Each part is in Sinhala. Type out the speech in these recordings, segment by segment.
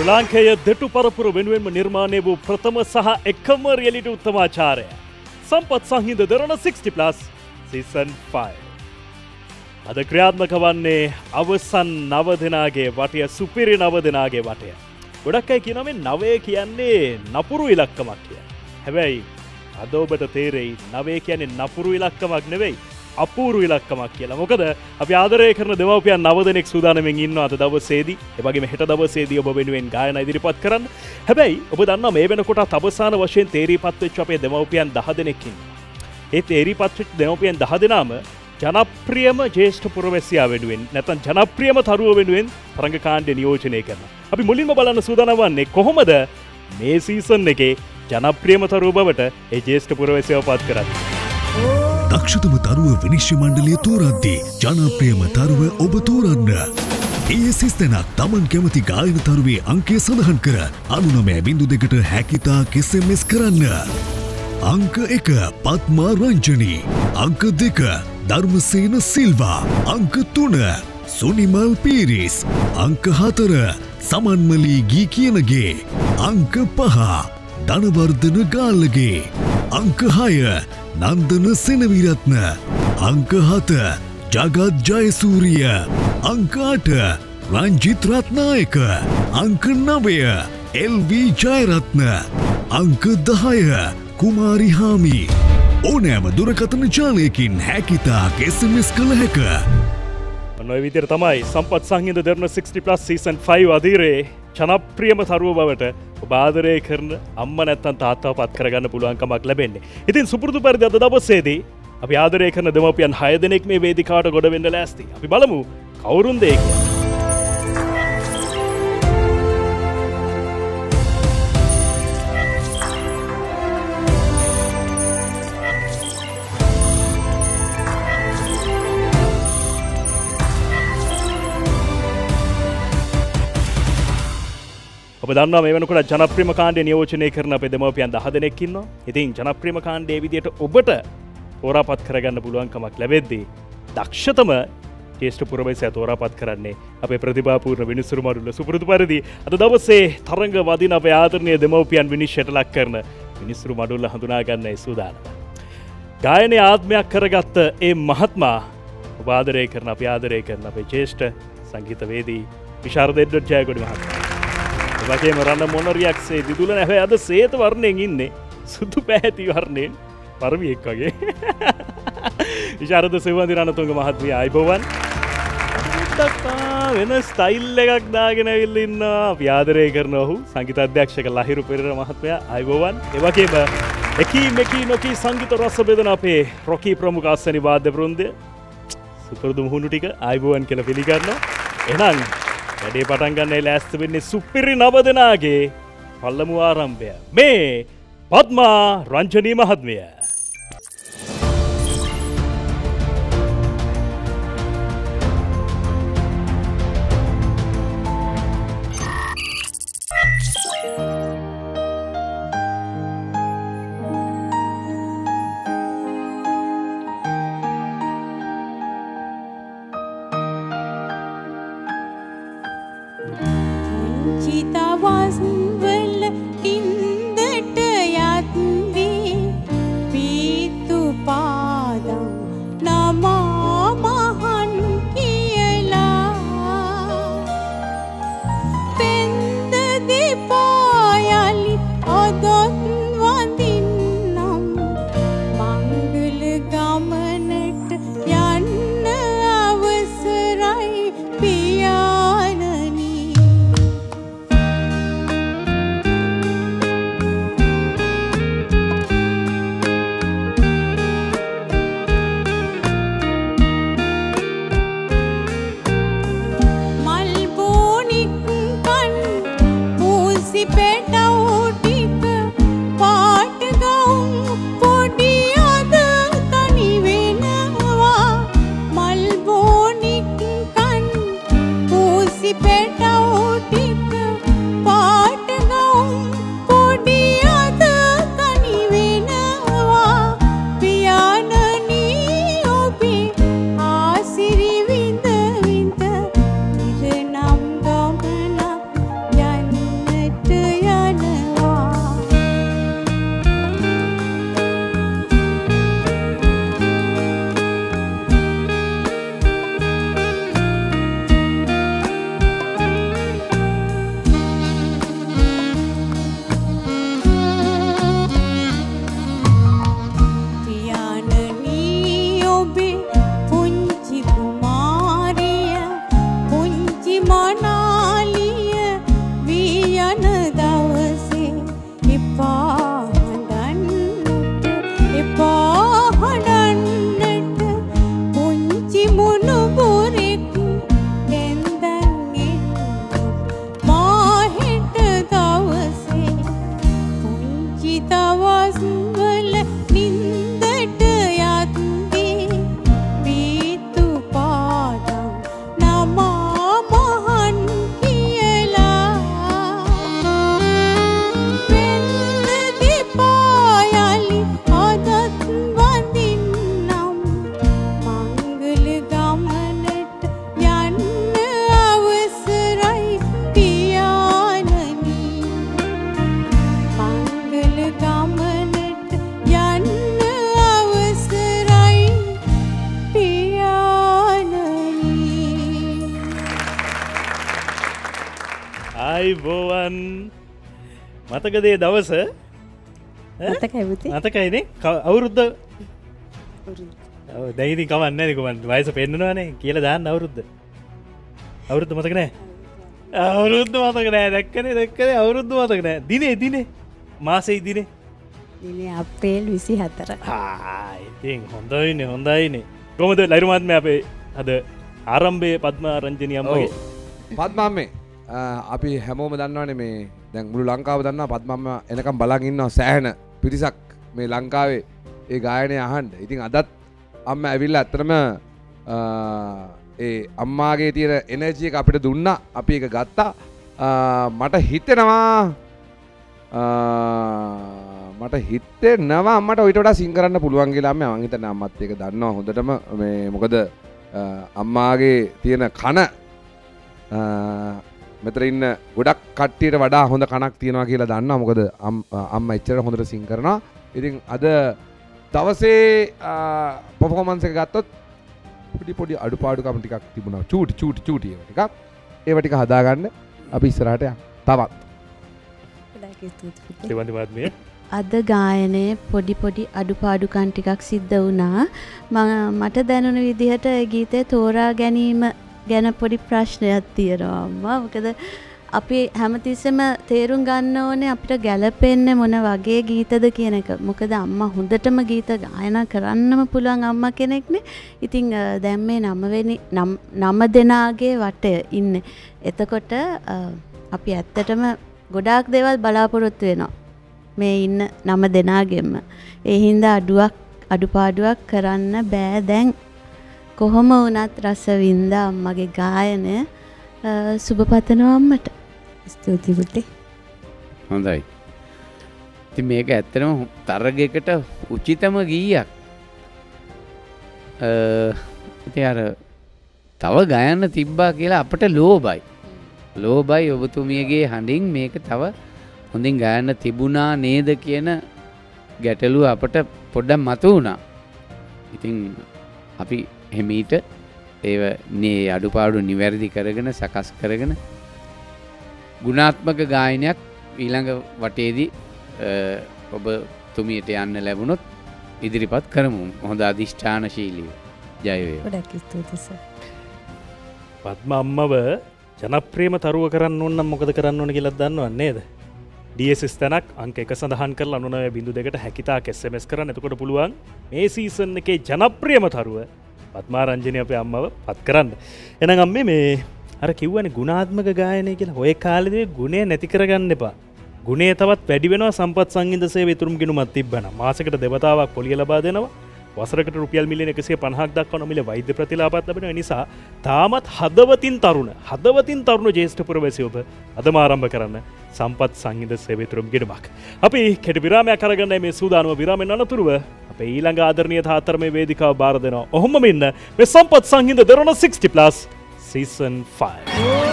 ශ්‍රී ලාංකේය දෙටු පරපුර වෙනුවෙන්ම නිර්මාණය වූ ප්‍රථම සහ එකම රියලිට උත්තමාචාරය. සම්පත් සංහිද දෙරන 60 ප්ලස් සිසන් 5. අද ක්‍රියාත්මක වන්නේ අවසන් නව දෙනාගේ වටය සුපිරි නව දෙනාගේ වටය. ගොඩක් අයි කියනමෙන් නවය කියන්නේ නපුරු ඉලක්කමක් කිය. හැබැයි අද ඔබට තේරෙයි නවේ කියන්නේ නපුරු ඉලක්කමක් නෙවෙයි අපූරු ඉලක්කමක් කියලා මොකද අප ආදරය කරන දෙවපියන් නවදනෙක් සූදානමෙන් ඉන්න අත දවසේදී එවගේ මෙහට දවසේදී ඔබ වෙනුවෙන් ගායන ඉදිරිපත් කරන්න හැබැයි ඔබ දන්න මේ වෙනකොට තවසාන වශයෙන් තේරීපත්වෙච් අපේ දෙමවපියන් දහ දෙනෙකින්. ඒ තේරීපත්වෙච් දෙමවපියන් දහ දෙනාම ජනප්‍රියම ජේෂ්ඨ පුරවැසියා වෙනුවෙන් නැතන් ජනප්‍රියම තරුව වෙනුවෙන් තරඟ කාණ්ඩය නියෝජනය කරන. අපි මුලින්ම බලන්න සූදානවන්නේ කොහොමද මේ සීසන් එකේ ජනප්‍රියම තරුව බවට ඒ ජේෂ්ඨ පුරවැසියව පත් කරන්න. දක්ෂතම තරුව විනිශ්්‍ය මණ්ඩලය තෝරද්දී ජනප්‍රියම තරුව ඔබ තෝරන්න. ඒ සිස් දෙනක් තමන් කැමති ගායන තරුවේ අංකය සඳහන් කර අනුනමෑ බිඳු දෙකට හැකිතා කෙසෙමෙස් කරන්න. අංක එක පත්මා රංජනී. අංක දෙක ධර්මසේන සිල්වා. අංක තුන සුනිමල් පීරිස්. අංක හතර සමන්මලී ගී කියනගේ. අංක පහ ධනවර්ධන ගාල්ලගේ. අංක හය නන්දන සෙනවිරත්න අංක හත ජගත් ජයසූරිය අංකාට රංජිත් රත්නායක අංක නවය එල්වී ජයරත්න අංක දහය කුමාරිහාමි ඕනෑම දුරකතන ජාලයකින් හැකිතා කෙසමස් කළ හැක. ඔන්න විදිර තමයි සම්පත් සංහිද දෙරන 60 ප්ලස් සීසන් 5 අදීරේ ජනප්‍රියම තරුව බවට බාදරය කරන අම්ම නැත්තන් තාත්තාව පත් කරගන්න පුළුවන්කමක් ලැබෙන්නේ. ඉතින් සුපුරදු පරිදි අද දවස්සේදී අපි ආදරය කරන දෙමපියන් හය දෙනෙක් මේ වේදිකාට ගොඩ වෙන්න ලෑස්ති. අපි බලමු කවුරුන් දෙක. ඔබ දන්න මේ වනකට ජනප්‍රිම කාණ්ඩය නියෝචනය කරන අප දෙමවපියන් දහ දෙනෙක්කින්න ඉතින් ජනප්‍රිම කාණ්ඩේ විදියට ඔබට තෝරාපත් කරගන්න පුළුවන්කමක් ලැබෙද්දී. දක්ෂතම ේෂ්ට පුරවයිසය තෝරාපත් කරන්නේ අප ප්‍රතිපාපූර්ණ විනිසුරු මරුල්ල සුපුරදු පරිදි අද දවසේ තරංග වදින අප ආදරණය දෙමවපියන් විනිශ්ෂයට ලක් කරන මිනිස්තුරු මඩුල්ල හඳුනාගන්න සූදානම. ගායනය ආත්මයක් කරගත්ත ඒ මහත්මා උපාදරය කරන අප ආදරය කරන අපේ චේෂ්ට සංගීතවේදී විශාරදෙඩ්ඩ ජයගොඩි මහත්මා. වගේ මරන්න මොනරියක්සේ දිදුල නැහැ අද සේත වර්ණයෙන් ඉන්නේ සුදු පැහැති වර්ණයෙන් පරමියෙක් වගේ විශාරද සෙවන්දි රණතුන්ග මහත්මිය අයිබවන් වෙන ස්ටයිල් එකක් දාගෙන විල්ලන්න ප්‍යාදරය කරන ඔහු සංගිත අධ්‍යක්ෂක ලහිරු පෙර මහත්මය අයිබෝවන් එවගේම එකී මෙකී නොකී සංගිත රස්ස බෙදන අපේ රොකී ප්‍රමුඛස්සනි වාද්‍ය පරුන්දය සුපරදු මුහුණු ටික අයිබෝවන් කියල පිළිගන්න එනං වැඩේ පටන්ගන්නේ ලෑස්ත වෙන්නේ සුපිරි නව දෙනාගේ පල්ලමු ආරම්භය. මේ පත්මා රංචනී මහත්මය. මතකදේ දවස? මතකයිනේ. අවුරුද්ධ දැයිති කවන්න නිකුමන් වයස පෙන්න්නවානේ කියල දාන්න අවුරුද්ධ අවුරුද්ධ මතකනෑ අවුරුද්ධ මතකනෑ දැක්කනේ දැක්කන. අවුරුද්ධ මතකනෑ දිනේ දිනේ. මාසයි දිනේ. දින අප්‍රේල් විසි හතර ඉතින් හොඳයිනේ හොඳයිනේ. කොමද ලයිරුමාත්ම අපේ අද ආරම්භය පත්ම රංජනයම්ගේ පත්මම් මේ අපි හැමෝම දන්නවනේ මේ දැන් මුළු ලංකාව දන්න පත්මම්ම එනකම් බලන් ඉන්නවා සෑහන පිරිසක් මේ ලංකාවේ ඒ ගායනය අහන්ඩ ඉතින් අදත් අම්ම ඇවිල්ල ඇත්තරම ඒ අම්මාගේ තියෙන එනජියක අපිට දුන්න. අපි එක ගත්තා. මට හිතෙනවා මට හිත්තේ නවා අම්මට ඔයිට සිංකරන්න පුළුවන් කියලාම අංහිතන අම්මත් එක දන්නවා හොඳටම. මේ මොකද අම්මාගේ තියෙන කන මෙතර ඉන්න ගොඩක් කට්ටියට වඩා හොඳ කනක් තියෙනවා කියලා දන්න මොකද අම්ම එච්චර හොඳට සිං කරනවා. ඉතින් අද දවසේ පොෆෝමන්ස එක ගත්තොත් පොඩි පොඩි අඩුපාඩුකම ටිකක් තිබුණා. චූටි චූටි චූටිය ටිකක්. ඒවටික හදාගන්න අපි ඉස්සරහට තවත්. අද ගායනයේ පොඩි පොඩි අඩුපාඩුකන් ටිකක් සිද්ධ වුණා. මට දැනුණු විදිහට ගීතය තෝරා ගැනීම ගැන පොඩි ප්‍රශ්නයක් තියෙනවා අම්මා මොකද අපි හැමතිස්සෙම තේරුම් ගන්න ඕනේ අපිට ගැලපෙන්නේ මොන වගේ ගීතද කියන එක. මොකද අම්මා හොඳටම ගීත ගායනා කරන්නම පුළුවන් අම්මා කෙනෙක්නේ. ඉතින් දැන් මේ නවවෙනි නම දෙනාගේ වටය ඉන්නේ. එතකොට අපි ඇත්තටම ගොඩාක් දේවල් බලාපොරොත්තු වෙනවා. මේ ඉන්න නම දෙනාගෙම. ඒ හින්දා අඩුවක් අඩුපාඩුවක් කරන්න බෑ දැන් කොහොම වුණත් රසවින්ද අම්මගේ ගායනය සුභපතනවා අම්මට. ස්තුතිපුටි හොඳයි. ති මේක ඇත්තනම තරගකට උචිතම ගීයක්. ඉති අර තව ගයන්න තිබ්බා කියලා අපට ලෝබයි ලෝබයි ඔබතුමියගේ හඬින් මේක තව හොඳින් ගයන්න තිබුණා නේද කියන ගැටලු අපට පොඩ්ඩම් මතු වුණා ඉතින් අපි හෙමීට ඒව නේ අඩුපාඩු නිවැරදි කරගෙන සකස් කරගෙන ගුණාත්මක ගායනයක් ඊළඟ වටේදී ඔබ තුමියට යන්න ලැබුණොත් ඉදිරිපත් කරමු. හොඳ අධිෂ්ඨානශීලීව ජයවේ ගොඩක් ස්තුතිස පත්ම අම්මව ජනප්‍රියම තරුව කරන්න ඔන්න මොකද කරන්න ඕන කියලත් දන්නවන්නේද ඩස් තැනක් අංක එක සඳහන් කර අනුනය බිඳු දෙකට හැකිතා කෙස්සමස් කරන්න. එතකොට පුළුවන් මේ සීසන් එකේ ජනප්‍රියම තරුව පත්මාරංජනය අපේ අම්මව පත් කරන්න. එනගම් මේ අර කිව්වන ගුණාත්මක ගායනය කියලා. හොය කාලදේ ගුණේ නැති කරගන්න එපා. ගුණේ තවත් වැඩිවෙන සම්පත් සංගිදසේ වෙතුරුම් ගෙනුමත් තිබන මාසකට දෙවතාවක් පොලිය ලබා දෙනවා. වසරකට රුපියල් මිලියන එකසේ පහක් දක් නොමිල වෛද්‍ය ප්‍රතිලාපත් ලබෙන නිසා තාමත් හදවතින් තරුණ හදවතින් තරුණ ජේෂ්ඨපුර වැසි ඔබ අදමාරම්භ කරන්න සම්පත් සංහිද සෙවිතුරුම් ගෙනමක්. අපි කෙට විරාමය කරගන්න මේ සූදානුව විරාමෙන් අනතුරුව අප ඊළඟ ආදරණය තාතරම වේදිකාව බාර දෙනවා ඔහොම මෙන්න මේ සම්පත් සංහිද දෙරන 60 ප්ලස් සීසන් 5.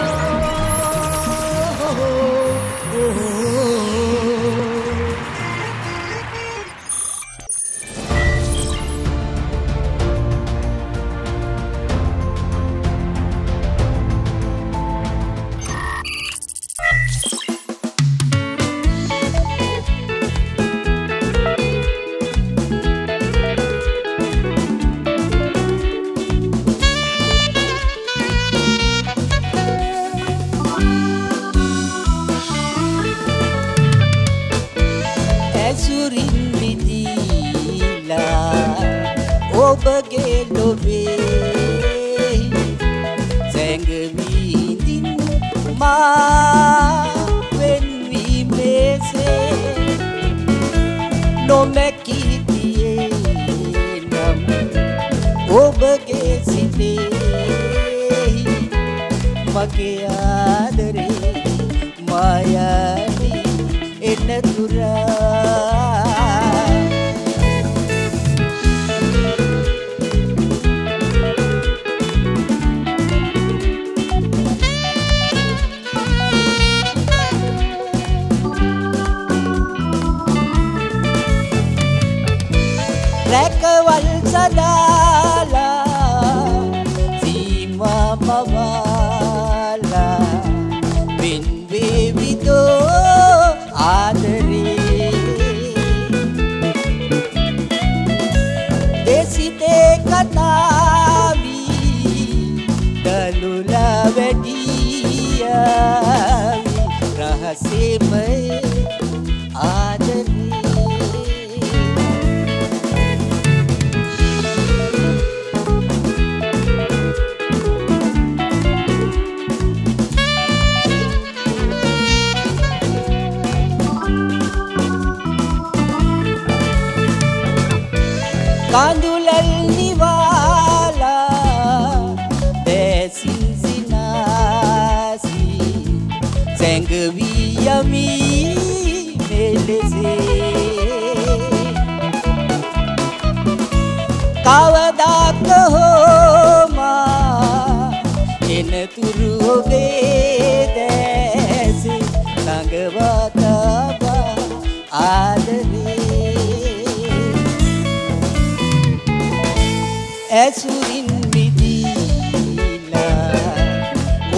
ඇසුරින් මිදීලා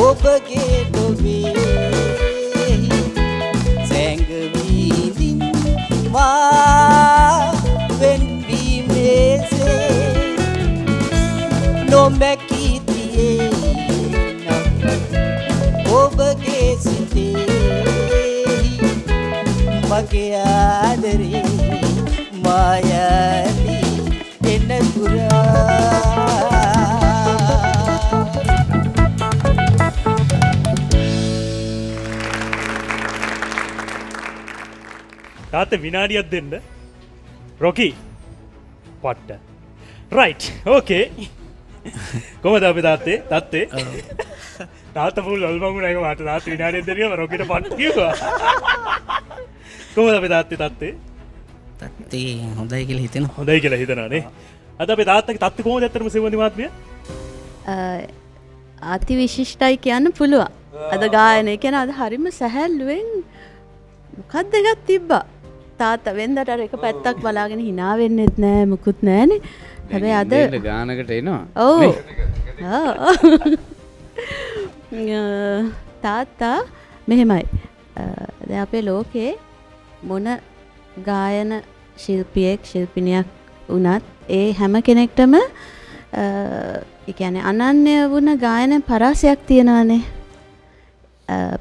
ඔබගේ ලොවේ සැඟවීදින් මා වෙන්වීමේසේ නොමැකී තියේ නම් ඔබගේ සිතේ මගේ ආදරේ. තාත විනාඩියක් දෙන්න. රොකි. පට්ට. රයිට්. ඕකේ. කොමද අපි තාත්තේ? තත්තේ? තාතපුල් ඔල්මගුණක මට තාත් විනාඩිය දෙරියම රොකට පට්කිවා කොමද අපි තාත්තේ තත්තේ? තත්තේ හොඳයි කියල හිතෙන හොඳයි කියලා හිතනනේ අද අප තාත්තක තත්ති කොම ඇතරම සවනිමාත්මය අති විශිෂ්ටයි කියන්න පුළුවන්. අද ගායනය කෙන අද හරිම සැහැල්ලුවෙන් මොකත් දෙගත් තිබ්බා තාත වෙන්දට අර එක පැත්තක් බලාගෙන හිනාවෙන්නෙත් නෑ මුකුත් නෑනෙ. හැබැයි අද ගානකට එනවා. ඔවු? තාත්තා මෙහෙමයි. ද අපේ ලෝකේ මොන ගායන ශිල්පියෙක් ශිල්පිනියක් වනත් ඒ හැම කෙනෙක්ටම එකන අනන්‍ය වුණ ගායන පරාසයක් තියෙනවානේ.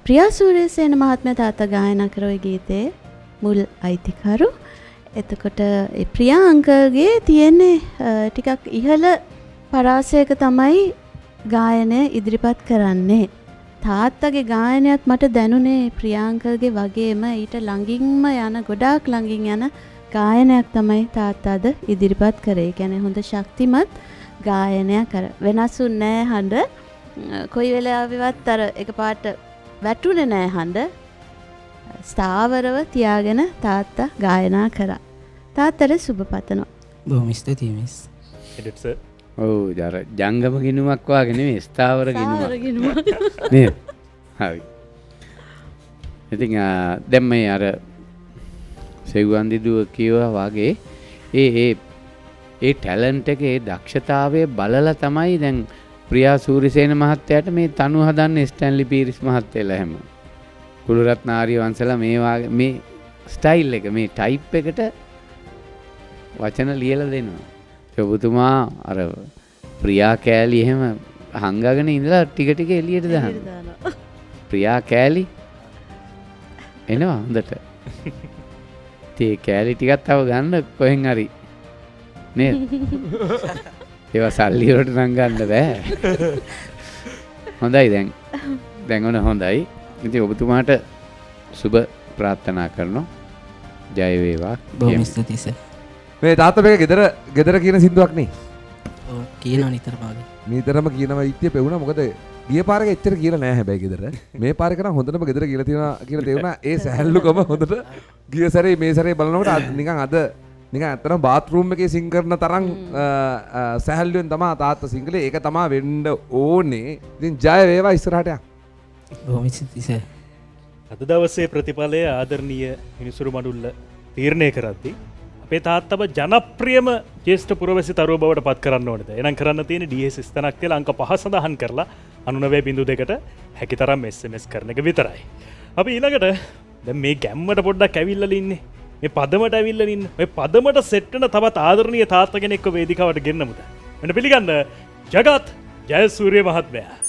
ප්‍රියාසූරයසයන මහත්ම තාත ගායන කරොය ගීතේ මුල් අයිතිකරු. එතකොට ඒ ප්‍රියා අංකල්ගේ තියෙන්නේ අ, ටිකක් ඉහළ පරාසයක තමයි ගායනය ඉදිරිපත් කරන්නේ. තාත්තගේ ගායනයත් මට දැනුනේ ප්‍රියාංකල්ගේ වගේම ඊට ළඟින්ම යන ගොඩාක් ළඟින් යන ගායනයක් තමයි තාත්තාද ඉදිරිපත් කරේ. ගැන හොඳ ශක්තිමත් ගායනයක් කර. වෙනස්සුන් නෑ හඬ. කොයි වෙලාවිවත් අර එක පාට වැටුන නෑ හඬ. ස්ථාවරව තියාගෙන තාත්තා ගායනා කරා. තාත්තර සුභ පතනවා. බොහොම ස්තුතියි මිස්. එඩටස ඔවු ජර ජංගම ගිනුමක් වාගෙන ස්ථාවර ගිනුමක් ස්ථාවර නේද? හරි. ඉතින් දැන් මේ අර සෙව්වන්දිදුව කියවා වගේ ඒ ඒ ඒ ටැලන්ට එක ඒ දක්ෂතාවය බලල තමයි දැන් ප්‍රියා සූරිසේන මහත්තයට මේ තනු හදන්න ස්ටැන්ලි පිරිස් මහත්තෙල හැම කුළුරත් නාරිය වන්සල මේවා මේ ස්ටයිල් එක මේ ටයිප් එකට වචන ලියල දෙනවා. ඔබතුමා අර ප්‍රියා කෑලි එහෙම හංගගෙන ඉඳලා ටික ටික එලියට දහන්න ප්‍රියා කෑලි එනවා හොඳට. තේ කෑලි ටිකත් තව ගන්න කොහෙන් හරි නේ ඒව සල්ලිවලට නංගන්න බෑ. හොඳයි දැන්. දැන්වන හොඳයි ඉති ඔබතුමාට සුබ ප්‍රාර්ථනා කරනවා. ජයවේවා සර්. මේ තාත්ත මේක ගෙදර ගෙදර කියන සිින්දුවක් නේ. ඔව් කියනවා නිතර පාගේ. නීතරම කියනව ඉතිය පෙවුණ මොකද ගිය පාරක එච්චර කියල නෑ හැබැයි ගෙදර මේ පාරකන හොඳටම ගෙදර කියල තියෙන කියල තෙවුණ ඒ සැහැල්ලුකම හොඳට ගිය සැරේ මේ සැරේ බලනකට අද නිකන් අද නික ඇතන බාත්රූම් එක සිංකරන තරම් සැහැල්ලුවෙන් තමා තාත්ත සිංහලේ ඒක තමා වෙන්ඩ ඕනේ. ඉතින් ජය වේවා ඉස්සරහටයක් බොහොම ස්තුතියි සර් අද දවසේ ප්‍රතිඵලය ආදරණීය මිනිසුරු මඩුල්ල තීරණය කරද්දි අපේ තාත්තම ජනප්‍රියම ජේෂ්ට පුරවැසි තරුව බවට පත් කරන්න ඕනද එනම් කරන්න තියෙන ඩිය ස්තනක්ය ලංක පහසඳහන් කරලා අනුනවේ බිඳු දෙකට හැකි තරම් එස්මස් කරන එක විතරයි. අපි ඊළඟට දැන් මේ ගැම්මට පොඩ්ඩක් ඇවිල්ල ඉන්නේ මේ පදමට ඇවිල්ලනින් ඔය පදමට සෙට්ටන තවත් ආදරණය තාත්ත කෙනෙක්ව වේදිකාවට ගෙන්න්නමුද. එට පිළිගන්න ජගත් ජයසූරිය මහත්මයා.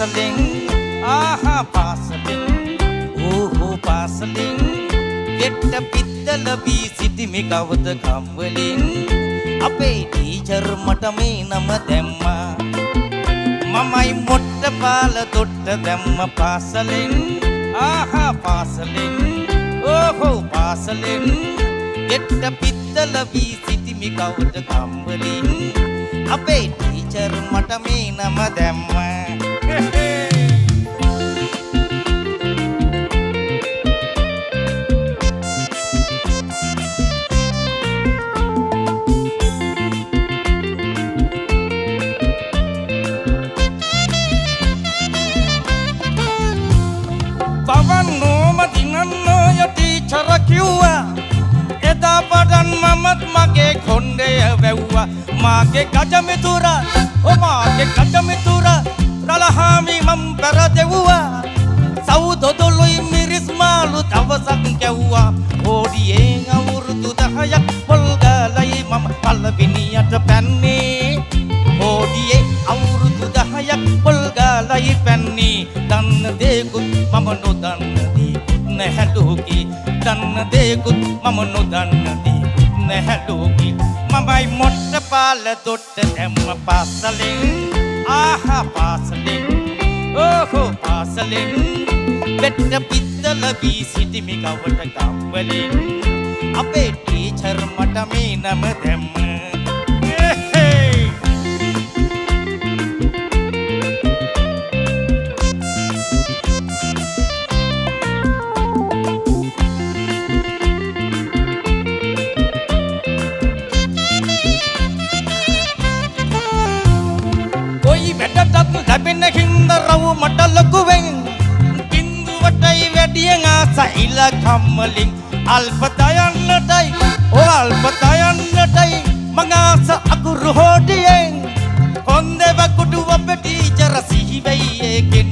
පාසලෙන් ආහා පාසලෙන් ඕහෝ පාසලෙන් ගෙට්ට පිත්තල වී සිටිමි කවද කම්වලින් අපේ ටීචර් මට මේ නම දැම්මා. මමයි මොට්ට පාල දොට්ට දැම්ම පාසලෙන්. ආහා පාසලෙන්. ඕහෝ පාසලෙන්. ගෙට්ට පිත්තල වී සිටිමි කවුද කම්වලින් අපේ ටීචර් මට මේ නම දැම්ම. පවන් නෝම දිනන්න ඔය ටීචර කිව්වා. එදා පටන් මමත් මගේ කොණ්ඩය වැැව්වා. මාගේ ගජමිතුර ඔමාගේ ගජමිතුර. රලහාමි මම් පැරදෙව්වා. සෞදොදොලොයි මිරිස්මාලු දවසක් කැව්වා ඕඩියෙන් අවුරුදු දහයක් පොල්ගලයි මම පල්ලවිනියට පැන්නේ. ඕඩියේ අවුරුදු දහයක් පොල්ගලයි පැන්නේ. දන්න දේකුත් මම නොදන්න දේකුත් නැහැලෝකි දන්න දේකුත් මම නොදන්න දේකුත් නැහැලෝකි මමයි මොට්ට පාල දොට්ට දැම්ම පාසලෙන්. ආහා පාසලෙන් ඕහෝ පාසලෙන් වෙට්ට පිත්තල වී සිටිමි කවට කම්වලින් අපේ ටීචර් මට මේ නම දැම්ම ලැබෙන හින්ද රව් මට ලොකුවෙන් බින්දුවටයි වැඩියෙන් ආසයිල කම්මලින්. අල්පතයන්නටයි ඕ අල්පතයන්නටයි මං ආස අකුරු හෝඩියෙන්. කොන්දෙව කුඩුව පෙටීචර සිහිවෙයි ඒකෙන්.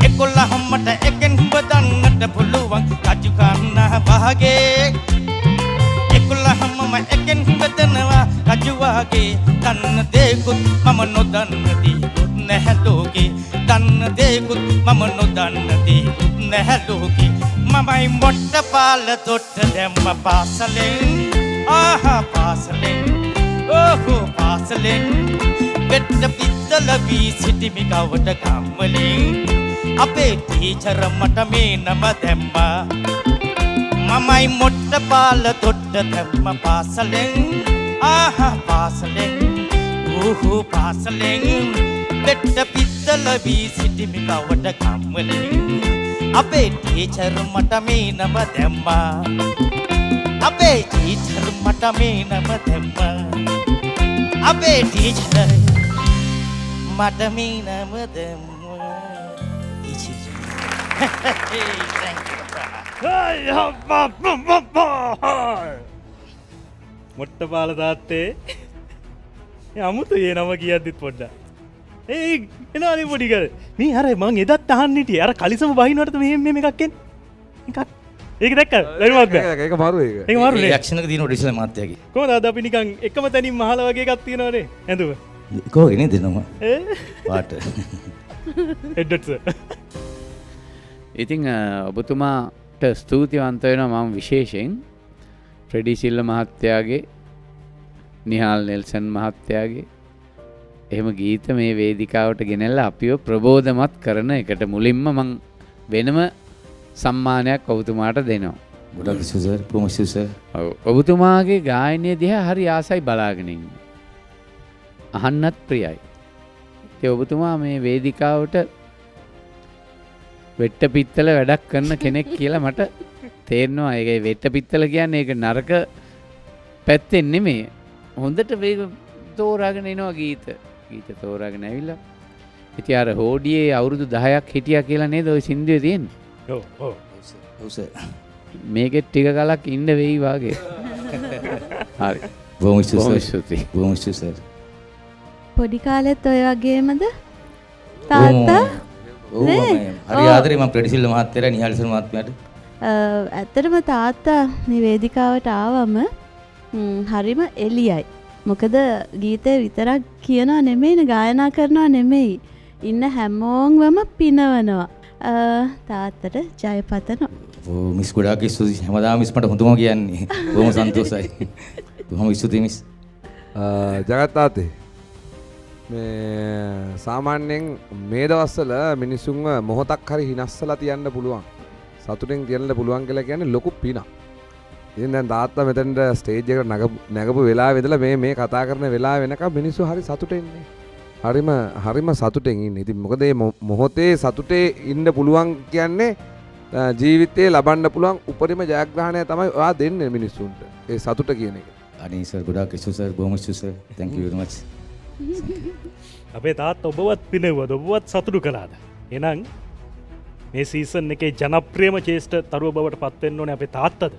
එකොල්ලහම්මට එකෙන් බදන්නට පුළුවන් කජු කන්න වහගේ. එකුල්ලහමම එකෙන් බෙදනවා රජුවාගේ දන්න දේකුත් මම නොදන්න දේකුත් නැහැලෝකේ දන්න දේකුත් මම නොදන්න දේකුත් නැහැලෝකේ මමයි මොට්ට පාල තොට්ට දැම්ම පාසලෙන්. ආහා පාසලෙන්. ඕහෝ පාසලෙන්. වෙට්ට පිත්තල වී සිටිමි කවට කම්වලින් අපේ ටීචර මට මේ නම දැම්මා. මමයි මොට්ට පාල තොට්ට දැම්ම පාසලෙන්. ආහා පාසලෙන් ඌහු පාසලෙන් බෙට්ට පිත්තල වී සිටිමි කවට කම්වලින්. අපේ ටීචර් මට මේ නම දැම්මා. අපේ ටීචර් මට මේ නම දැම්මා. අපේ ටීචර් මට මේ නම දැම්මා ටීචර් Thank you. මොට්ට පාල තාත්තේ අමුතු ඒ නම කියද්දිත් පොඩ්ඩ ඒ එනානේ පොඩිකර මේ හර මං එදත් අහන්නිට අර කලිසම බහිනවට මෙ මේ එකක්ෙන් එකක්. ඒක දැක්ක? ලැමත් ඒක මරු මරු යක්ෂණක දින ඩිසල මාත්‍යයකි කෝද අද අපි නිකන් එකම තැනින් මහල වගේ ගත්තියනවානේ ඇඳුව කෝ එන දෙනවා පාට. එඩ්ඩත්ස ඉතිං ඔබතුමාට ස්තුතිවන්ත වෙන මම විශේෂයෙන් ෆ්‍රෙඩිසිල්ල මහත්තයාගේ නිහාල් නෙල්සන් මහත්තයාගේ එහෙම ගීත මේ වේදිකාවට ගෙනෙල්ල අපිෝ ප්‍රබෝධමත් කරන එකට මුලින්ම මං වෙනම සම්මානයක් ඔබතුමාට දෙනවා. ගොඩක් සුසර් පොමශස ඔව්. ඔබතුමාගේ ගායනය දිහ හරි ආසයි බලාගෙනින්. අහන්නත් ප්‍රියයි. ඒ ඔබතුමා මේ වේදිකාවට වෙට්ට පිත්තල වැඩක් කරන කෙනෙක් කියලා මට තේරනවා. ඒ වෙට්ට පිත්තල කියන්න ඒක නරක පැත්තෙන් නෙමේ හොඳට වේ තෝරාගෙන එනවා ගීත. ගීත තෝරාගෙන ඇවිල්ල. ඉති අර හෝඩියේ අවුරුදු දහයක් හිටිය කියලා නේද ඔය සිින්දුව තියෙන් මේකෙත් ටික කලක් ඉන්න වෙයි වගේ. හරි. බොම බොහොම ස්තුතියි. බොම සර්. පොඩි කාලෙත් ඔය වගේමද? තාත්තා? නේ? හරි ඔව්. ආදරේ මම ප්‍රෙඩිසිල්ල මහත්තයර නිහාල්සර මහත්මයාට. අ, ඇත්තටම තාත්තා මේ වේදිකාවට ආවම හරිම එලියයි මොකද ගීතය විතරක් කියනවා නෙමෙයින ගායනා කරනවා නෙමෙයි. ඉන්න හැමෝංවම පිනවනවා. අ, තාත්තට ජයපතනවා. මිස් ගොඩාක් ස්තුති හැමදාම මිස් මට හොඳම කියන්නේ. බොහොම සන්තෝසයි බොහොම ස්තුතියි මිස්. ජගත්තාතේ මේ සාමාන්‍යයෙන් මේ දවස්සල මිනිසුන්ව මොහොතක් හරි හිනස්සලා තියන්න පුළුවන් සතුටෙන් තියන්න පුළුවන් කියලා කියන්නේ ලොකු පිනක්. ඉතින් දැන් තාත්තා මෙතනට ස්ටේජ් එකට නගපු- නැගපු වෙලාව ඉඳලා මේ මේ කතා කරන වෙලාව වෙනකම් මිනිස්සු හරි සතුටෙන්නේ හරිම හරිම සතුටෙන් ඉන්නේ. ඉතින් මොකද මේ මොහොතේ සතුටේ ඉන්න පුළුවන් කියන්නේ ජීවිතේ ලබන්න පුළුවන් උපරිම ජයග්‍රහණය තමයි ඔයා දෙන්නේ මිනිස්සුන්ට. ඒ සතුට කියන එක. අනේ සර් ගොඩාක් සර් බොහොම sir thank you very much. අපේ තාත් ඔබවත් පිනවද ඔබවත් සතුටු කලාද. එනං මේ සීසන් එකේ ජනප්‍රියම චේෂ්ට තරුව බවට පත්වෙන්න ඕන අපේ තාත්තද.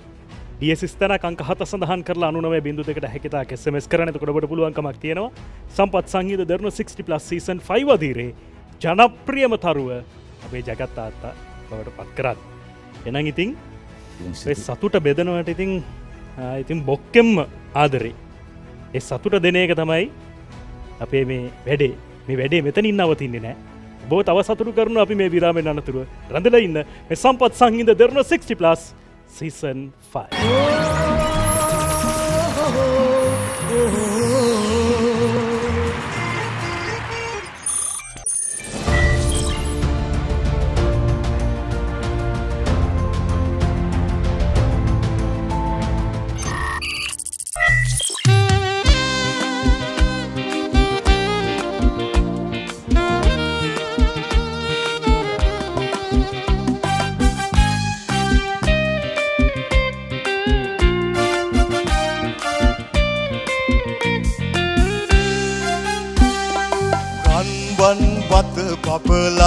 දියසිස්තන කංක හත සඳහන් කර අනුනව බිඳු දෙකට හැකිතා කෙසමස් කරන කොටට පුළුවන්කමක් තියෙනවා සම්පත් සංගීත දරනු 60 පලස් සීසන් ෆයිවදීරේ ජනප්‍රියම තරුව අපේ ජගත්තාත්තා බවට පත් කරත්. එනං ඉතිං ඒ සතුට බෙදනවට ඉතිං ආ, ඉතින් බොක්කෙම්ම ආදරේ. ඒ සතුට දෙන එක තමයි අපේ මේ වැඩේ මේ වැඩේ මෙතනින් නවතින්නේ නෑ බෝ තව සතුරු කරන අපි මේ විරාමෙන් අනතුරුව රඳල ඉන්න මේ සම්පත් සංහිද දෙරන 60 පලස් සීසන් 5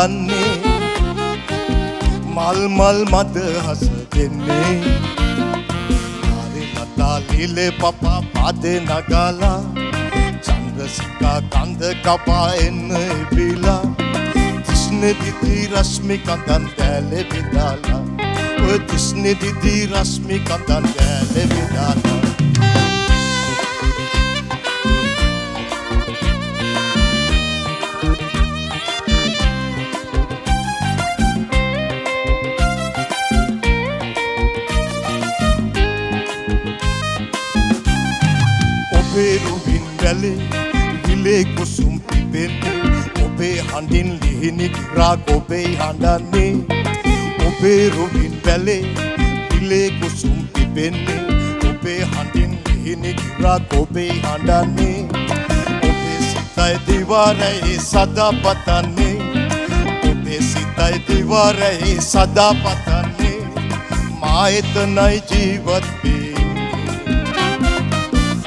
පපලන්නේ මල් මල් මද හස දෙන්නේ. හරි කතා ලීලේ පපා පාදේ නගාලා. චන්ද්‍රසිකා කන්ද කපා එන්න එබිලා තිස්නේ දිදි රශ්මි කඳන් දැලේ විදාලා. ඔය තිස්නේ දිදි රශ්මි කඳන් දැලේ විදාලා. රුවින් වැලේ විලේ කුසුම් පිපෙන්නේ ඔබේ හඬින් ලිහිණි ගිරාක් ඔබේ හඬන්නේ. ඔබේ රුවින් වැලේ විලේ කුසුම් පිපෙන්නේ ඔබේ හඬින් ලිහිණි ගිරාක් ඔබේ හඬන්නේ. ඔබේ සිතයි දිවාරයේ සදා පතන්නේ. ඔබේ සිතයි දිවාරයේ සදා පතන්නේ. මා එතනයි ජීවත් වෙන්නේ.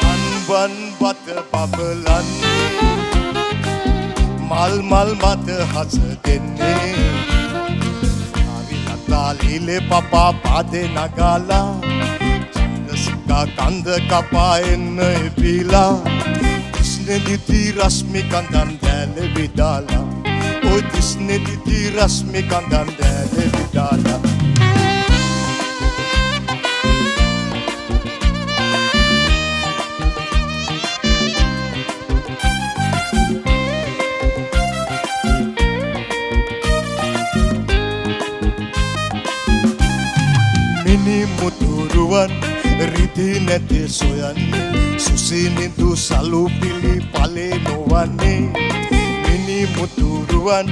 අන්වන් බත පබලන්නේ මල් මල් මත හස දෙන්නේ. අවිලතා ලීලේ පපා පාදේ නගාලා. චන්ද්‍රසිකා කන්ද කපා එන්න එපිලා. තිස්නේ දිති රශ්මි කන්දන් දැල විදාලා. ඔය තිස්නේ දිති රශ්මි කන්දන් දැල විදාලා. මුතුරුවන් රිදි නැති සොයන්නේ සුසිනිදු සලු පිළි පලේ නොවන්නේ. මිනි මුතුරුවන්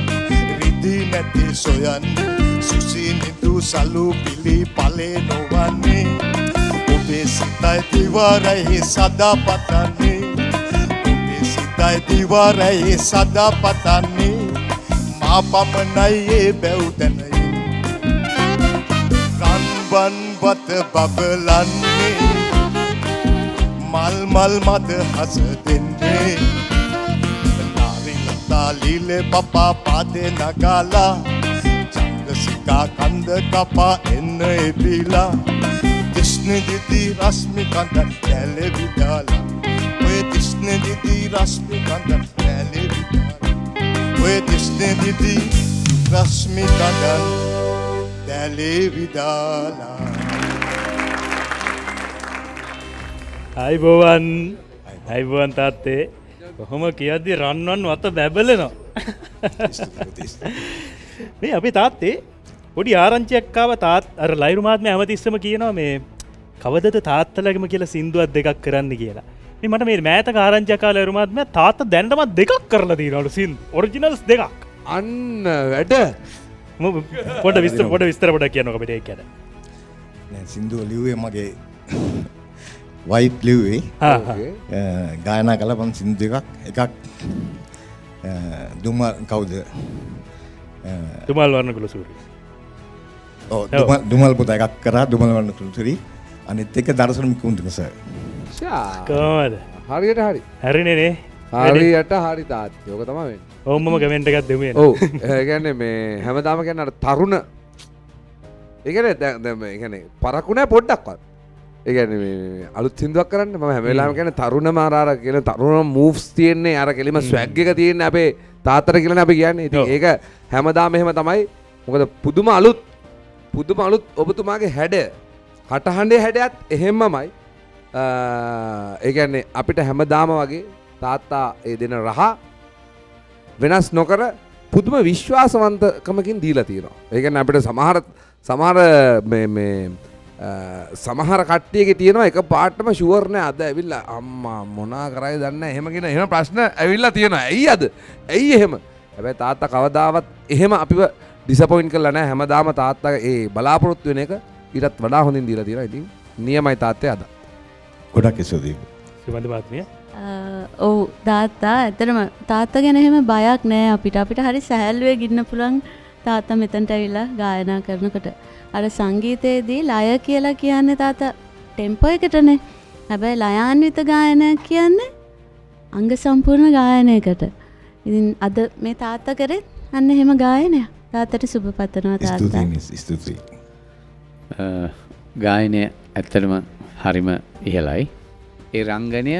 රිදි නැති සොයන්නේ සුසිනිදු සලු පිළි පලේ නොවන්නේ. ඔබේ සිතයි දිවාරයි සදා පතන්නේ ඔබේ සිතයි දිවාරයි සදා පතන්නේ මා පමණයි ඒ බැව් දැනයි රන්වන් වත බබලන්නේ. මල් මල් මද හස දෙන්නේ. නාරිලතා ලීලේ පපා පාදේ නගාලා. චන්ද්‍රසිකා කන්ද කපා එන්න එබිලා තිස්නේ දිදි රශ්මි කන්ද දැලේ විදාලා. ඔය තිස්නේ දිදි රශ්මි කන්ද දැලේ විදාලා. ඔය තිස්නේ දිදි රශ්මි කන්ද දැලේ විදාලා. අයිබෝවන්. ඇයිබුවන් තාත්තේ කොහොම කියද්දි රන්වන් වත බැබලනවා. මේ අපි තාත්තේ පොඩි ආරංචියක්කාව තාත් අර ලයිරුමාත්ම ඇමතිස්සම කියනවා මේ කවදද තාත්තලගම කියලා සිින්දුවත් දෙකක් කරන්න කියලා. මේ මට මේ මෑත කාරංචකාල ඇරුමාත්ම තාත්ත දැන්ටමත් දෙකක් කරලා දීනලු සින් ඔරිජිනල්ස් දෙකක්. අන්න වැඩ. පොට විස්ත පොට විස්තර පොට කියනකට කැන සිින්දුව ලිව්වේ මගේ වයිට් ලිව්වේ ගායනා කලපන් සිින්දු එකක් එකක් දුම කවුද? තුමල් වන්න කුල සූරී දුමල් පොත එකක් කරා දුමල් වන්න තුළතුරී අනිත් එක දර්ශන මිකුන්තුකස කෝමද හරියට හරි. හැරිනේ හරියට හරි තාත් යෝක තමවෙන් ඔවුම්ම කමෙන්ට එකක් දෙමේ ඔව. ඒගැන මේ හැමදාම ගැන්නට තරුණ. ඒගැන දැගැන පරකුණෑ පොඩ්ඩක්වත් ඒගැන අලුත් සිින්දුවක් කරන්න. ම හැමලාම ගැන තරුණ මාරාර කියන තරුණ මූෆ්ස් තියෙන්නේ අර කෙලිම ස්වැග්ගක තියෙන අපේ තාතර කියලන අපි කියන්නේ. ඉති ඒක හැමදා මෙහෙම තමයි. මොකද පුදුම අලුත් පුදුම අලුත් ඔබතුමාගේ හැඩ කටහඬේ හැඩයත් එහෙම්මමයි. ඒගැන්නේ අපිට හැමදාම වගේ තාත්තා ඒ දෙන රහ වෙනස් නොකර පුදුම විශ්වාසවන්තකමකින් දීලා තියෙනවා. ඒගැන අපිට සමහර සමහර සමහර කට්ටියක තියෙනවා එක පාටම ශුවරණය අද ඇවිල්ල. අම්මා මොනා කරයි දන්න. එහෙමගෙන එහෙම ප්‍රශ්න ඇවිල්ලා තියෙන ඇයි අද? ඇයි එහෙම? හැබැයි තාත්තා කවදාවත් එහෙම අපිව ඩිසපොයින් කල නෑ. හැමදාම තාත්තක ඒ බලාපොරොත්තු වෙන එක ඉරත් වඩා හොඳින් දීලා තියෙන ඉතින් නියමයි තාත්තය අද. ගොඩක් එසදී සිබඳ පාත්මය. ඔවු තාත්තා ඇතරම තාත්ත ගැන එහෙම බයක් නෑ අපිට. අපිට හරි සැහැල්ුවේ ගින්න පුළන් තාත්තා මෙතන්ට ඇවිල්ලා ගායනා කරනකොට අර සංගීතයේදී ලය කියලා කියන්නේ තාත ටෙම්පෝ එකටනේ. හැබැයි ලයාන්විත ගායනයක් කියන්නේ අංග සම්පූර්ණ ගායනයකට. ඉතින් අද මේ තාත්ත කරෙත් අන්න එහෙම ගායනය තාත්තට සුභ පතනවා තාත්තා. ස්තුතියි ගායනය ඇත්තටම හරිම ඉහලයි ඒ රංගනය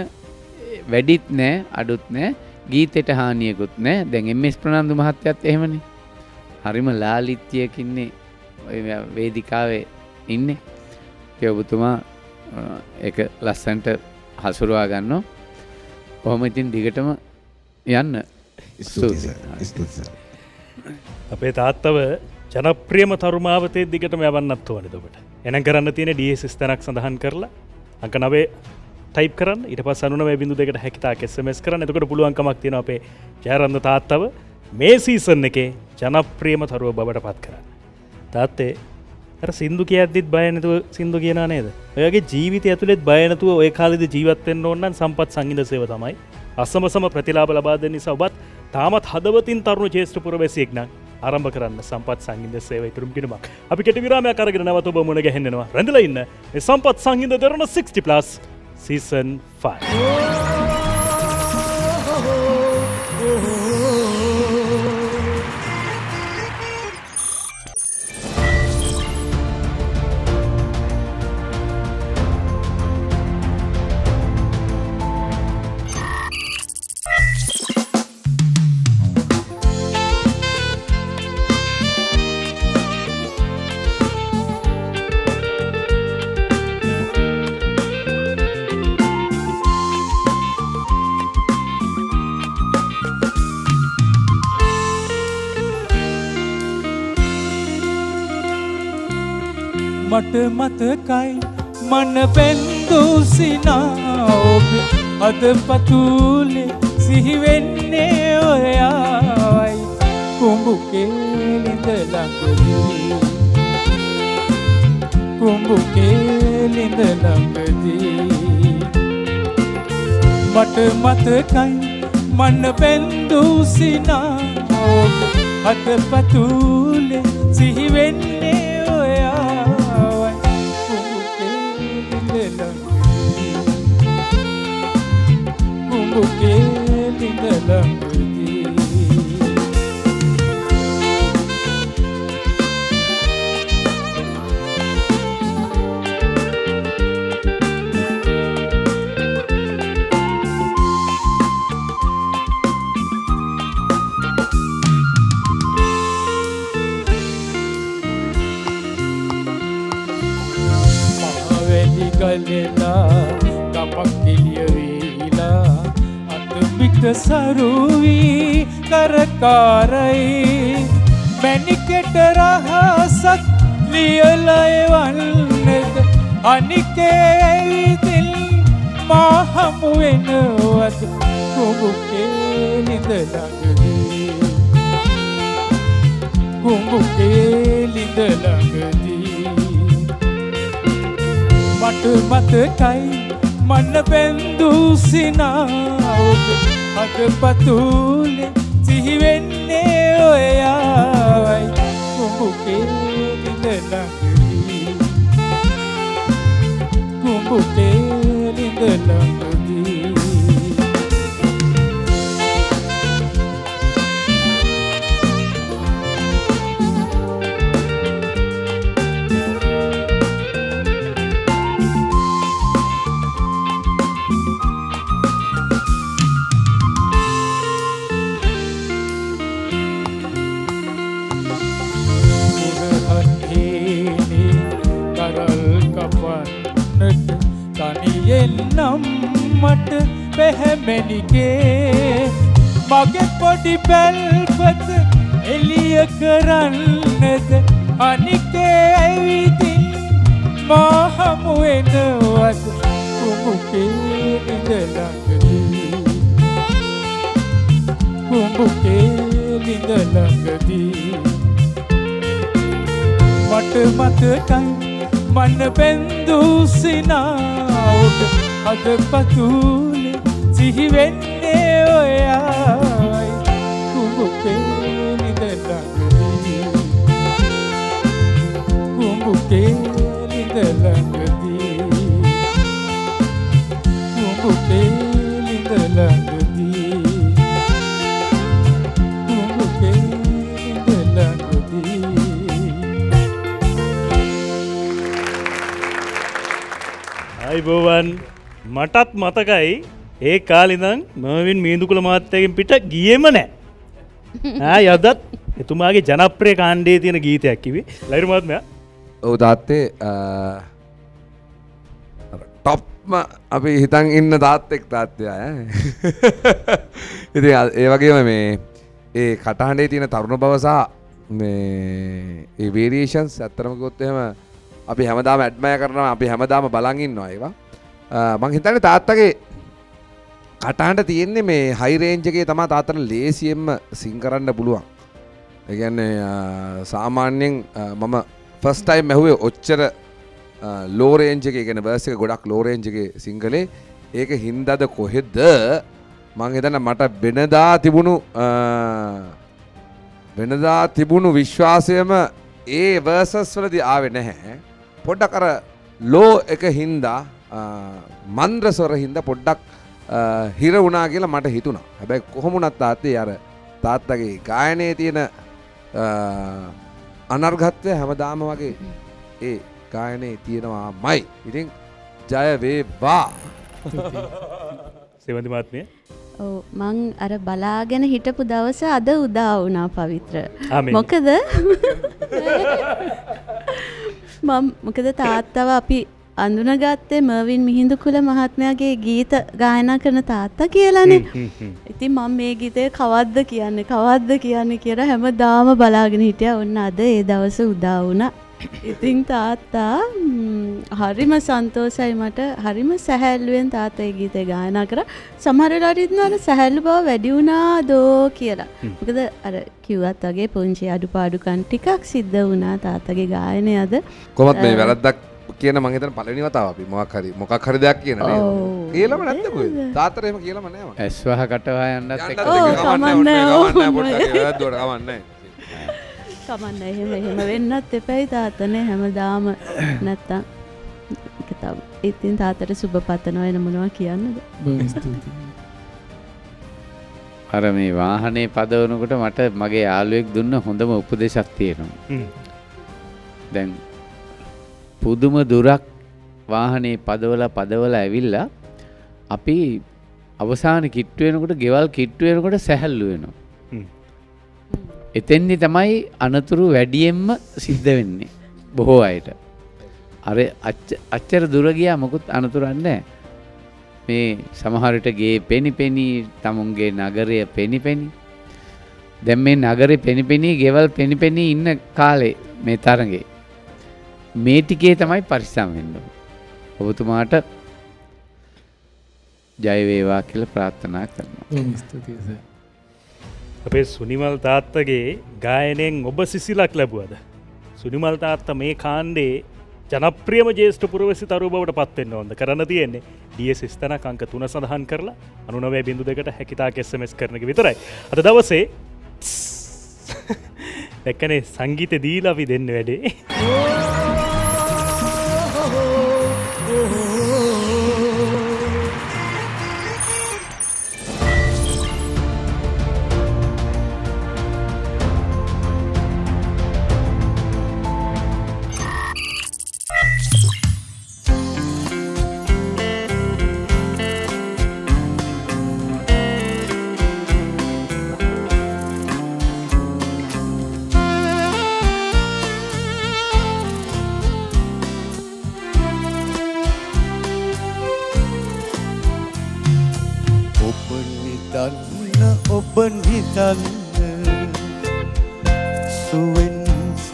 වැඩිත් නෑ අඩුත් නෑ ගීතෙට හානියකුත් නෑ. දැන් එමස් ප්‍රනන්දු මහත්‍යත් එහෙමනි. හරිම ලාලිත්‍යයකින්නේ වේදිකාවේ ඉන්නේ. ඔබතුමා එක ලස්සන්ට හසුරවා ගන්න කොහොම ඉතින් දිගටම යන්න? අපේ තාත්තව ජනප්‍රියම තරුමාවතේ දිගටම යවන්නත් ඕනතකට එන කරන්න තියෙන ඩියසිස් තැනක් සඳහන් කරලා අංක නවේ ටයිප කරන්න. ඉට පස් අනුන බිඳු දෙකට හැකිතා කෙස්සමස් කරන්න. එතකට පුළුවන්කමක් තියෙන අපේ ජයරන්ද තාත්තව මේ සීසන් එකේ ජනප්‍රියම තරුව බවට පත් කරන්න. තාත්තේ සිින්දු කියද්දිත් බයනතුව සිින්දු කියන නේද? ඔයගේ ජීවිත ඇතුළෙත් බයනතුව ඔය කාලෙද ජීවත්වෙන් ඕන්නන් සම්පත් සංගිද සේව තමයි. අසම සම ප්‍රතිලාබ ලබාද නිසා ඔබත් තාමත් හදවතින් තරුණු චේෂ්ඨපුර වැසියෙක්න ආරම්භ කරන්න සම්පත් සංගිද සේව තුරුම් කිරීමක්. අපි කෙට විරාමය කරගෙන නවත ඔබ මුණ ගැහෙන්නවා. රැඳල ඉන්න සම්පත් සංහිද දරන 60 ප්ලස් සීසන් 5. මට මතකයි මන පැන්දුසිනා ඔබ අද පතුලේ සිහිවෙන්නේ ඔයායි කුඹු කේලිඳ ළඟදී. කුඹු කේලිඳ ළඟදී. මට මතකයි මන පැන්දුසිනා ඔබ අද පතුලේ සිහිවෙන්නේ කුඹුකේ ලිඳ සිත සරුවී කරකාරයි. මැනිකට රහසක් ලියලයවන්නද අනිකේ ඇවිතිල් මාහමු වෙනවද? කුඹුකේ ලිඳලඟදී කුඹුකේ ලිඳලඟදී මට මතකයි මන්න පැන්දූ සිනාවක අද පතුලේ සිහිවෙන්නේ ඔයාවයි. කුඹුකේ ලිඳලඟදී කුඹුකේ ලිඳලඟදී පුරහත්හේනේ නම් මට පැහැමැනිගේ මගේ පොඩි පැල්පත එලිය කරන්නද? අනිකේ ඇවිතින් මාහමුවෙනවද කුමුකේ ලිඳලඟදී කුඹුකේ ලිඳලඟදී මට මතකයි මන්න පැන්දූ සිනාවට අද පතුලේ සිහිවෙන්නේ ඔයායි. කුඹුකේ ලිඳලඟදී කුඹුකේ ලිඳලඟදී කුඹුකේ ලිඳලඟදී කුඹුකේ ලිඳලඟදී අයිබෝවන් මටත් මතකයි ඒ කාලිදං මවින් මීදුකුල මාත්‍යයකින් පිට ගියම නෑ. ආ යදත් එතුමාගේ ජනප්‍රය කාණ්ඩේ තියෙන ගීතයක් කිවේ ලයිරුමාත්මය ඔවු තාත්තේ ටොප්ම අපි හිතන් ඉන්න තාත්තෙක් තාත්්‍යය ඉති ඒ වගේම මේ ඒ කටහඬේ තියෙන තරුණ බවසා ඒ වේරේෂන්ස් ඇත්තරමකොත් එහෙම අපි හැමදාම ඇඩ්මය කරනවා අපි හැමදාම බලඟින්නවා ඒවා. මං හිතන තාත්තගේ කටහන්ට තියෙන්නේ මේ හයිරේන්ජගේ තමා තාතන ලේසියෙන්ම සිං කරන්න පුළුවන්. එකන්නේ සාමාන්‍යයෙන් මම ෆස්ටයිම් මැහුවේ ඔච්චර ලෝරේන්ජගේ ගෙන බර්සික ගොඩක් ලෝරේන්ජගේ සිංහලේ ඒක හින්දද කොහෙද්ද මං හිතන්න මට වෙනදා තිබුණු වෙනදා තිබුණු විශ්වාසයම ඒ වර්සස් වලදි ආවෙ නැහැ. පොඩ්ඩක් අර ලෝ එක හින්දා මන්ද්‍රස්වර හින්ද පොඩ්ඩක් හිර වුණා කියලා මට හිතුණා හැබැයි කොහොමුණත් තාත්තේ අර තාත්තගේ ගායනය තියෙන අනර්ගත්වය හැමදාම වගේ ඒ ගායනයේ තියෙනවා මයි ඉතින් ජයවේවා සෙවඳමාත්මය ඔව් මං අර බලාගෙන හිටපු දවස අද උදා වුණා පවිත්‍ර. මොකද මම මොකද තාත්තව අපි අඳුනගත්තේ මර්වින් මිහිඳු කුල මහත්මයාගේ ගීත ගායනා කරන තාත්තා කියලානේ. ඉතින් මම මේ ගීතය කවද්ද කියන්නේ කවද්ද කියන්නේ කියලා හැම දාම බලාගෙන හිටිය. ඔන්න අද ඒ දවස උදා වුණා. ඉතින් තාත්තා හරිම සන්තෝසයි මට. හරිම සැහැල්ලුවෙන් තාත්තා ඒ ගීතය ගායනා කර. සමහරලාට ඉන්නවල සැහැල්ලු බව වැඩි වුණා දෝ කියලා මොකද අර කිව්වත් වගේ පුංචි අඩුපාඩුකන් ටිකක් සිද්ධ වුණා තාත්තගේ ගායනය අද කොමත් මේ වැරද්දක් කියන මංහිතන පලනි වතාව අපි. මොක් හරි මොකක් හරි දෙයක් කියන. කියලම නැත්තක තාතර එම කියලම නෑම ඇස්වහ කටවා යන්නත් එක්ක ඔව්, කමන්නේ, එහෙම එහෙම වෙන්නත් එපැයි තාතනය හැමදාම නැත්තම්. තම ඉතින් තාතට සුභ පතනව එන මොනවා කියන්නද. අර මේ වාහනේ පදවනකොට මට මගේ යාළුවෙක් දුන්න හොඳම උපදේශක් තියෙනවා. දැන් පුදුම දුරක් වාහනේ පදවල පදවල ඇවිල්ලා අපි අවසාන කිට්ටුවෙනකොට ගෙවල් කිට්ටුවෙනකොට සැහැල්ලු වෙනවා. එතෙන්දි තමයි අනතුරු වැඩියෙන්ම සිද්ධ වෙන්නේ බොහෝ අයට. අර අච්ච- අච්චර දුර ගියා මොකුත් අනතුරන්නේ මේ සමහරට ගේ පෙනි පෙනී තමුන්ගේ නගරය පෙනි පෙනි දැම් මේ නගරේ පෙනිපෙනී ගෙවල් පෙනිපෙනී ඉන්න කාලේ මේ තරගේ මේ ටිකේ තමයි පරිස්සම් වෙන්න ඔබතුමාට ජයවේවා කියල ප්‍රාර්ථනා කරනවා ස්තුතියි සර්. අපේ සුනිමල් තාත්තගේ ගායනයෙන් ඔබ සිසිලක් ලැබුවද. සුනිමල් තාත්ත මේ කාණ්ඩේ ජනප්‍රියම ජේෂ්ට පුරවසි තරු බවට පත්වෙන්න ඕොද කරන්න තියෙන්නේ දිය සිස්තන කංක තුන සඳහන් කරලා අනුනවේ බිඳු දෙකට හැකිතා කෙස්සමස් කරනක විතරයි. අද දවසේ දැක්කනේ සංගීත දීලවි දෙන්න වැඩේ.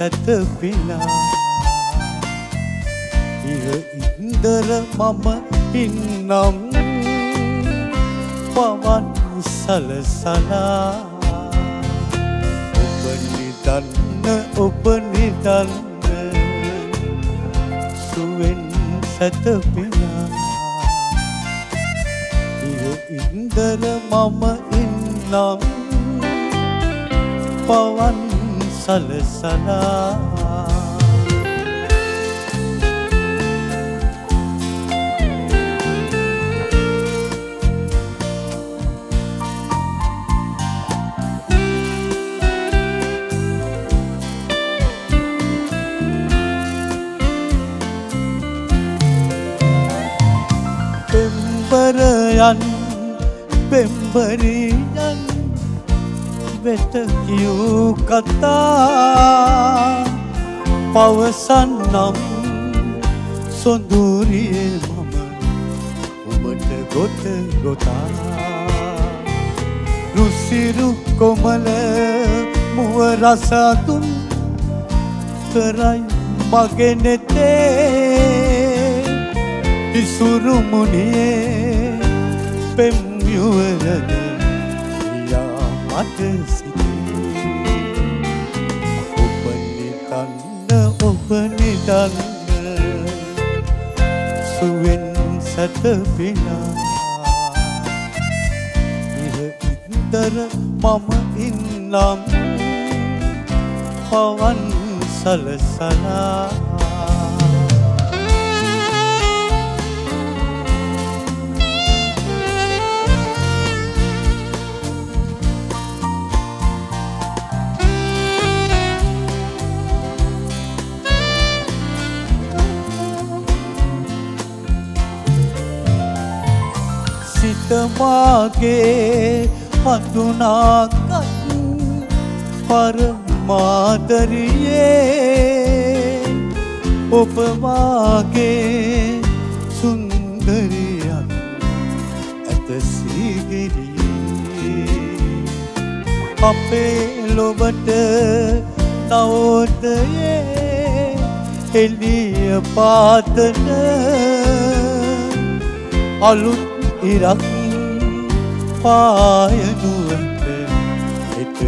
සැතපිලා ඉහ ඉන්දර මම ඉන්නම්. පවන් සලසලා. ඔබ නිදන්න ඔබ නිදන්න. සුවෙන් සැතපිලා ඉන්දර මම ඉන්නම්. පවන් salesala Bembarayan වෙත කියූ කතා පවසන්නම් සොඳුරියේ මම ඔබට ගොත ගොතා. රුසිරු කොමල මුව රසතුන් කරයි මගෙනෙතේ ඉසුරුමුණේ පෙම්යුවරද යා මට නිදන්න සුවෙන් සැතපිනා ඉහ ඉන්දර මම ඉන්නම්. පවන් සලසලා. සිතමාගේ හඳුනාගත් පරමාදරියේ ඔබවාගේ සුන්දරියක් ඇත සීගිරියේ අපේ ලොබට නවෝදයේ එලිය පාතන අලුත් ඉරක් පායනුවට එට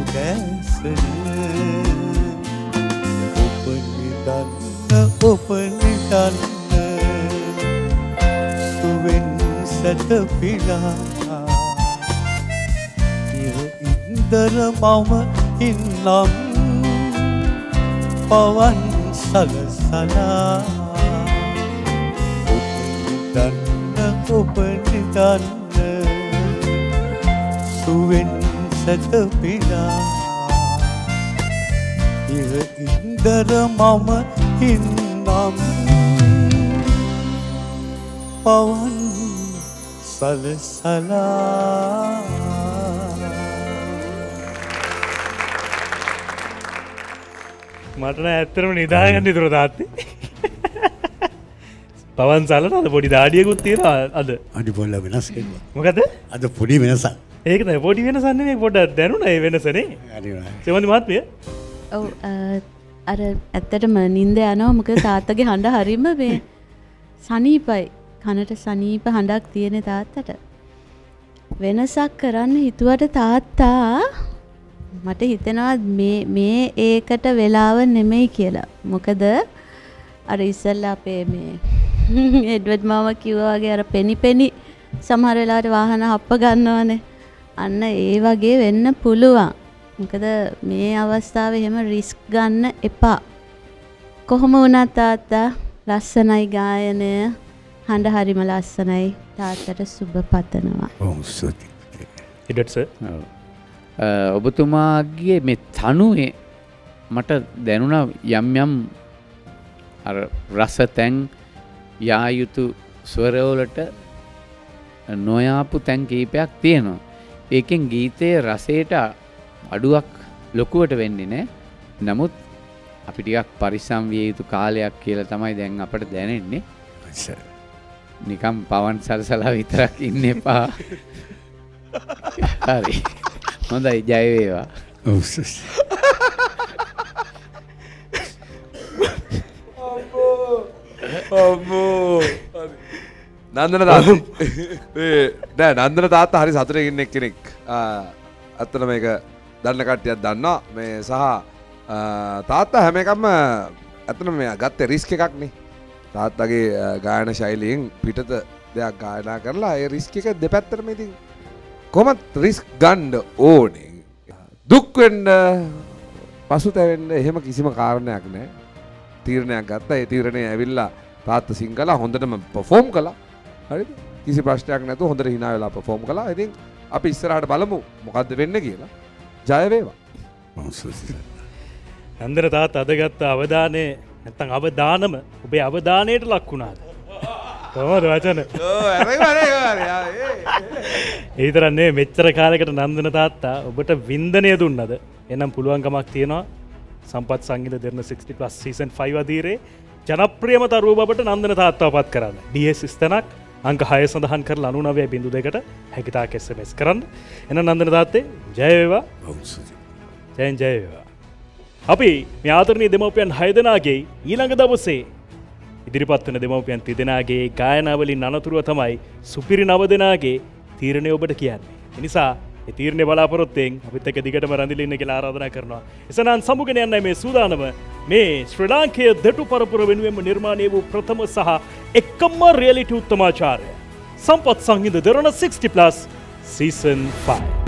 උදැසන ඔප නිදන්න ඔප නිදන්න සුවෙන් සැතපිලා ඉහ ඉන්දර මම ඉන්නම් පවන් සලසලා ඔප නිදන්න ඔප නිදන්න සුවෙන් සැතපිලා ඉහ ඉන්දර මම ඉන්නම් පවන් සලසලා. මටන ඇත්තරම නිදාගන්න තුර තාත්තේ. පවන් සලන අද පොඩි දාඩියකුත් තියෙන අද. අඩි පොල්ල වෙනස් මොකද අද පොඩි වෙනසක් ඒක පොඩි වෙන සන්නේ පොඩ දැනුන ඒ වෙනසනේ සෙමඳි මත්මය ඔව් අර ඇත්තටම නින්ද යනවා මොක තාත්තගේ හඬ හරිම මේ සනීපයි. කනට සනීප හඬක් තියෙන තාත්තට. වෙනසක් කරන්න හිතුවට තාත්තා මට හිතෙනවා මේ මේ ඒකට වෙලාව නෙමෙයි කියලා. මොකද අර ඉස්සල්ල අපේ මේ එඩ්වඩ් මාම කිව්වාගේ අර පෙනි පෙනි සමහර වෙලාවට වාහන හප්ප ගන්නවනේ අන්න ඒ වගේ වෙන්න පුළුවන්. මොකද මේ අවස්ථාව එහෙම රිස්ක් ගන්න එපා. කොහොම වුණත් තාත්තා ලස්සනයි ගායනය. හඬ හරිම ලස්සනයි. තාත්තට සුබ පතනවා. ඉඩටස ඔබතුමාගේ මේ තනුවේ මට දැනුණ යම් යම් අර රස තැන් යායුතු ස්වරවලට නොයාපු තැන් කීපයක් තියෙනවා. ඒකෙන් ගීතයේ රසයට අඩුවක් ලොකුවට වෙන්නේ නෑ. නමුත් අපි ටිකක් පරිස්සම් විය යුතු කාලයක් කියලා තමයි දැන් අපට දැනෙන්නේ. නිකම් පවන් සරසලා විතරක් ඉන්න එපා. හරි. හොඳයි. ජයවේවා නන්දන තාත් නෑ නන්දන තාත්ත හරි සතුරකින්න එක් කෙනෙක් අත්තන මේක දන්න කට්ටියක් දන්නා මේ සහ තාත්තා හැම එකම්ම ඇතන මේ ගත්ත රිස්ක එකක්නේ තාත්තගේ ගායන ශෛලයෙන් පිටත දෙයක් ගායනා කරලා ඒ රිස්ක එක දෙපැත්තරම ඉතින් කොමත් රිස්ක් ගණ්ඩ ඕනේ. දුක්වෙන්ඩ පසු තැවෙන්න එහෙම කිසිම කාරණයක් නෑ. තීරණයක් ගත්ත. ඒ තීරණය ඇවිල්ලා තාත්ත සිංකලා හොඳටම පොෆෝම් කලා හරි කිසි ප්‍රශ්නයක් නැතු හොඳට හිනා වෙලා පොෆෝම් කලා ඉතින් අපි ඉස්සරහට බලමු මොකක්ද වෙන්න කියලා. ජයවේවා ඇන්දර තාත් අදගත්ත අවධානය නැත්තං අවධානම ඔබේ අවධානයට ලක්වුණාද කොමද වචන? ඒතරන්නේ මෙච්චර කාලකට නන්දන තාත්තා ඔබට වින්දනය දුන්නද? එනම් පුළුවන්කමක් තියෙනවා සම්පත් සංගිත දෙරන 60 පස් සීසන් 5 අදීරේ ජනප්‍රියම තරුව බට නන්දන තාත්තාව පත් කරන්න. ඩියස් ස්තනක් අංක හය සඳහන් කර ලනුනවය බිඳු දෙකට හැකිතා කෙස්සමස් කරන්න. එන නන්දන තාත්තේ ජයවේවා ජයන් ජයවේවා අපි ්‍යාතරණී දෙමවපියන් හයදනාගේ ඊළඟ දවසේ ඉදිරිපත් වන දෙමවපියන් තිදෙනගේ ගායනාවලින් අනතුරුව තමයි සුපිරි නවදනාගේ තීරණය ඔබට කියන්නේ. එනිසා තීරණය බලාපොරොත්තෙන් අපිත් එක දිගටම රඳිලින්න කියලා ආරාධනා කරනවා. එසනන් සමුගෙන යන්න මේ සූදානම මේ ශ්‍රී ලාංකය දෙටු පරපුර වෙනුවෙන්ම නිර්මාණය වූ ප්‍රථම සහ එක්කම්ම රියලිටි උත්තමාචාරය. සම්පත් සංහිද දෙරන 60 ප්ලස් සීසන් 5.